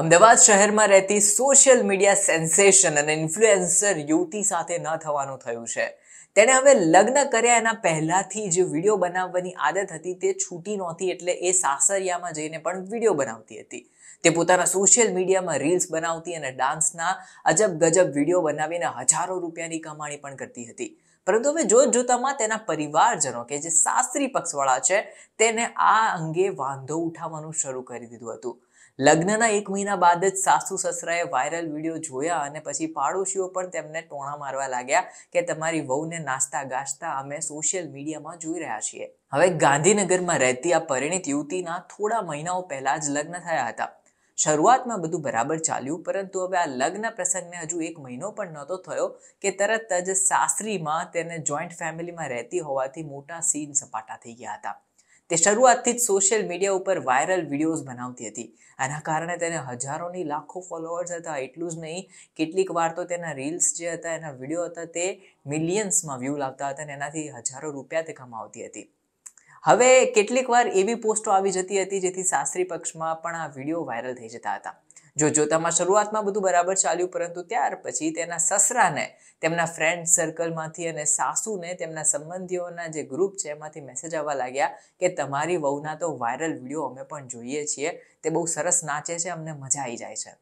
અમદાવાદ શહેરમાં રહેતી social media sensation અને ઇન્ફ્લુએન્સર યુવતી સાથે ન થવાનું થયું છે. તેણે હવે લગ્ન કર્યા એના પહેલાંથી જે વીડિયો બનાવવાની આદત હતી. તે છૂટી નહોતી એટલે એ સાસરિયામાં જઈને પણ વીડિયો બનાવતી હતી. તે પોતાના સોશિયલ મીડિયામાં રીલ્સ બનાવતી અને ડાન્સના અજબ ગજબ વીડિયો બનાવીને હજારો રૂપિયાની કમાણી પણ કરતી હતી. પરંતુ હવે જોત જોતામાં તેના પરિવારજનો કે જે સાસરી પક્ષવાળા છે, તેને આ અંગે વાંધો ઉઠાવવાનું શરૂ કરી દીધું હતું. લગ્નના એક મહિના બાદ જ સાસુ સસરાએ વાયરલ વીડિયો જોયા અને પછી પાડોશીઓ પણ તેમને ટોણા મારવા લાગ્યા કે તમારી વહુને નાસ્તા ગાજતા અમે સોશિયલ મીડિયામાં જોઈ રહ્યા છીએ. હવે ગાંધીનગરમાં રહેતી આ પરિણિત યુવતીના થોડા મહિનાઓ પહેલા જ લગ્ન થયા હતા. શરૂઆતમાં બધું બરાબર ચાલ્યું, પરંતુ હવે આ લગ્ન પ્રસંગને હજુ એક મહિનો પણ નહોતો થયો કે તરત જ સાસરીમાં તેને જોઈન્ટ ફેમિલીમાં રહેતી હોવાથી મોટા સીન સપાટા થઈ ગયા હતા. તે શરૂઆતથી જ સોશિયલ મીડિયા ઉપર વાયરલ વિડીયોઝ બનાવતી હતી. આના કારણે તેને હજારોની લાખો ફોલોઅર્સ હતા. એટલું જ નહીં, કેટલીક વાર તો તેના રીલ્સ જે હતા, એના વીડિયો હતા, તે મિલિયન્સમાં વ્યૂ લાવતા હતા અને એનાથી હજારો રૂપિયા તે કમાવતી હતી. હવે કેટલીક વાર એવી પોસ્ટો આવી જતી હતી, જેથી સાસરી પક્ષમાં પણ આ વીડિયો વાયરલ થઈ જતા હતા. જો જોતામાં શરૂઆતમાં બધું બરાબર ચાલ્યું, પરંતુ ત્યાર પછી તેના સસરાને, તેમના ફ્રેન્ડ સર્કલમાંથી અને સાસુને, તેમના સંબંધીઓના જે ગ્રુપ છે, એમાંથી મેસેજ આવવા લાગ્યા કે તમારી વહુના તો વાયરલ વીડિયો અમે પણ જોઈએ છીએ. તે બહુ સરસ નાચે છે, અમને મજા આવી જાય છે.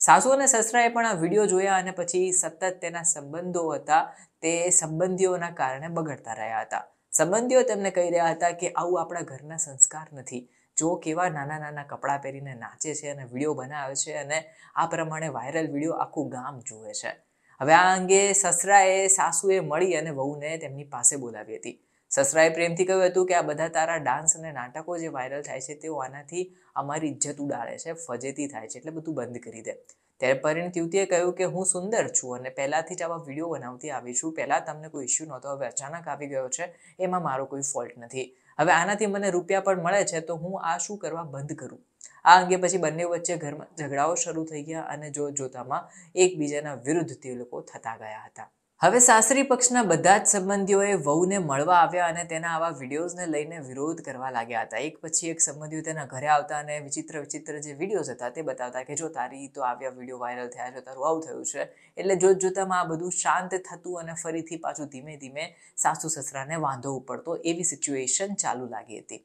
સાસુ અને સસરાએ પણ આ વીડિયો જોયા અને પછી સતત તેના સંબંધો હતા, તે સંબંધીઓના કારણે બગડતા રહ્યા હતા. સંબંધીઓ તેમને કહી રહ્યા હતા કે આવું આપણા ઘરના સંસ્કાર નથી. જો કેવા નાના નાના કપડાં પહેરીને નાચે છે અને વીડિયો બનાવે છે અને આ પ્રમાણે વાયરલ વીડિયો આખું ગામ જુએ છે. હવે આ અંગે સસરાએ સાસુએ મળી અને વહુને તેમની પાસે બોલાવી હતી. સસરાએ પ્રેમથી કહ્યું હતું કે આ બધા તારા ડાન્સ અને નાટકો જે વાયરલ થાય છે તેઓ આનાથી અમારી ઇજ્જત ઉડાડે છે, ફજેતી થાય છે, એટલે બધું બંધ કરી દે. ત્યારે પરિણ યુવતીએ કહ્યું કે હું સુંદર છું અને પહેલાંથી જ આવા વીડિયો બનાવતી આવી છું. પહેલાં તમને કોઈ ઇશ્યુ નહોતો. હવે અચાનક આવી ગયો છે. એમાં મારો કોઈ ફોલ્ટ નથી. હવે આનાથી મને રૂપિયા પણ મળે છે, તો હું આ શું કરવા બંધ કરું? આ અંગે પછી બંને વચ્ચે ઘરમાં ઝઘડાઓ શરૂ થઈ ગયા અને જો જોતામાં એકબીજાના વિરુદ્ધ તે લોકો થતા ગયા હતા. હવે સાસરી પક્ષના બધા જ સંબંધીઓએ વહુને મળવા આવ્યા અને તેના આવા વિડીયોઝને લઈને વિરોધ કરવા લાગ્યા હતા. એક પછી એક સંબંધીઓ તેના ઘરે આવતા અને વિચિત્ર વિચિત્ર જે વિડીયોઝ હતા તે બતાવતા કે જો તારી તો આવ્યા વીડિયો વાયરલ થયા છે, તારું આવું થયું છે. એટલે જોત જોતામાં આ બધું શાંત થતું અને ફરીથી પાછું ધીમે ધીમે સાસુ સસરાને વાંધો ઉપડતો એવી સિચ્યુએશન ચાલુ લાગી હતી.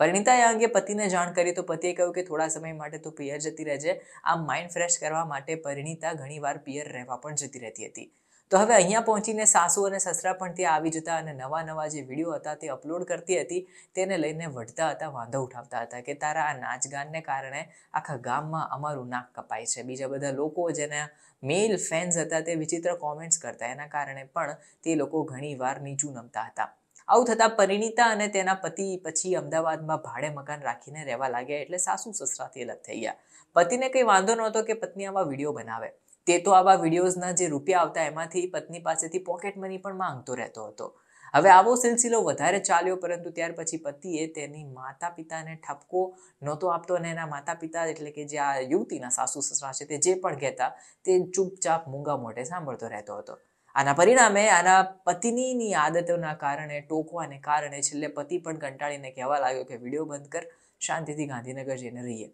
પરિણીતાએ અંગે પતિને જાણ કરી તો પતિએ કહ્યું કે થોડા સમય માટે તો પિયર જતી રહેજે. આમ માઇન્ડ ફ્રેશ કરવા માટે પરિણીતા ઘણીવાર પિયર રહેવા પણ જતી રહેતી હતી. તો હવે અહીંયા પહોંચીને સાસુ અને સસરા પણ ત્યાં આવી જતા અને નવા નવા જે વીડિયો હતા તે અપલોડ કરતી હતી, તેને લઈને વઢતા હતા, વાંધો ઉઠાવતા હતા કે તારા આ નાચગાનને કારણે આખા ગામમાં અમારું નાક કપાય છે. બીજા બધા લોકો જેના મેલ ફેન્સ હતા તે વિચિત્ર કોમેન્ટ્સ કરતા, એના કારણે પણ તે લોકો ઘણીવાર નીચું નમતા હતા. આવું થતાં પરિણીતા અને તેના પતિ પછી અમદાવાદમાં ભાડે મકાન રાખીને રહેવા લાગ્યા એટલે સાસુ સસરાથી અલગ થઈ ગયા. પતિને કંઈ વાંધો નહોતો કે પત્ની આવા વીડિયો બનાવે. તે તો આવા વિડીયોઝના જે રૂપિયા આવતા એમાંથી પત્ની પાસેથી પોકેટ મની પણ માંગતો રહેતો હતો. હવે આવો સિલસિલો વધારે ચાલ્યો પરંતુ ત્યાર પછી પતિએ તેની માતા પિતાને ઠપકો નહોતો આપતો અને એના માતા પિતા એટલે કે જે આ યુવતીના સાસુ સસરા છે તે જે પણ કહેતા તે ચૂપચાપ મૂંગા મોઢે સાંભળતો રહેતો હતો. આના પરિણામે આના પત્નીની આદતોના કારણે, ટોકવાને કારણે છેલ્લે પતિ પણ કંટાળીને કહેવા લાગ્યો કે, વીડિયો બંધ કર, શાંતિથી ગાંધીનગર જઈને રહીએ.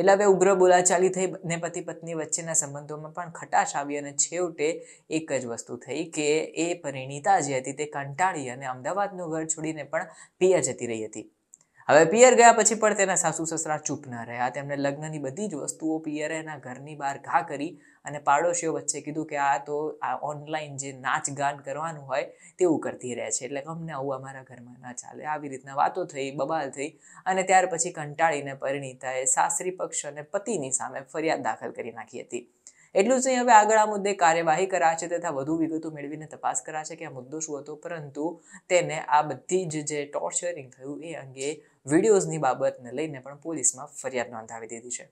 એટલે હવે ઉગ્ર બોલાચાલી થઈ ને પતિ પત્ની વચ્ચેના સંબંધોમાં પણ ખટાશ આવી અને છેવટે એક જ વસ્તુ થઈ કે એ પરિણીતા જે હતી તે કંટાળી અને અમદાવાદનું ઘર છોડીને પણ પિયા જતી રહી હતી. હવે પિયર ગયા પછી પણ તેના સાસુ સસરા ચૂપ ન રહ્યા. તેમને લગ્નની બધી જ વસ્તુઓ પિયરે એના ઘરની બહાર ઘા કરી અને પાડોશીઓ વચ્ચે કીધું કે આ તો આ ઓનલાઈન જે નાચ ગાન કરવાનું હોય તેવું કરતી રહે છે. એટલે અમને આવું અમારા ઘરમાં ના ચાલે. આવી રીતના વાતો થઈ, બબાલ થઈ અને ત્યાર પછી કંટાળીને પરિણીતાએ સાસરી પક્ષ અને પતિની સામે ફરિયાદ દાખલ કરી નાખી હતી. એટલું જ નહીં, હવે આગળ આ મુદ્દે કાર્યવાહી કરાશે તથા વધુ વિગતો મેળવીને તપાસ કરાશે કે આ મુદ્દો શું હતો, પરંતુ તેને આ બધી જ જે ટોર્ચરિંગ થયું એ અંગે વિડીયોઝની બાબતને લઈને પણ પોલીસમાં ફરિયાદ નોંધાવી દીધી છે.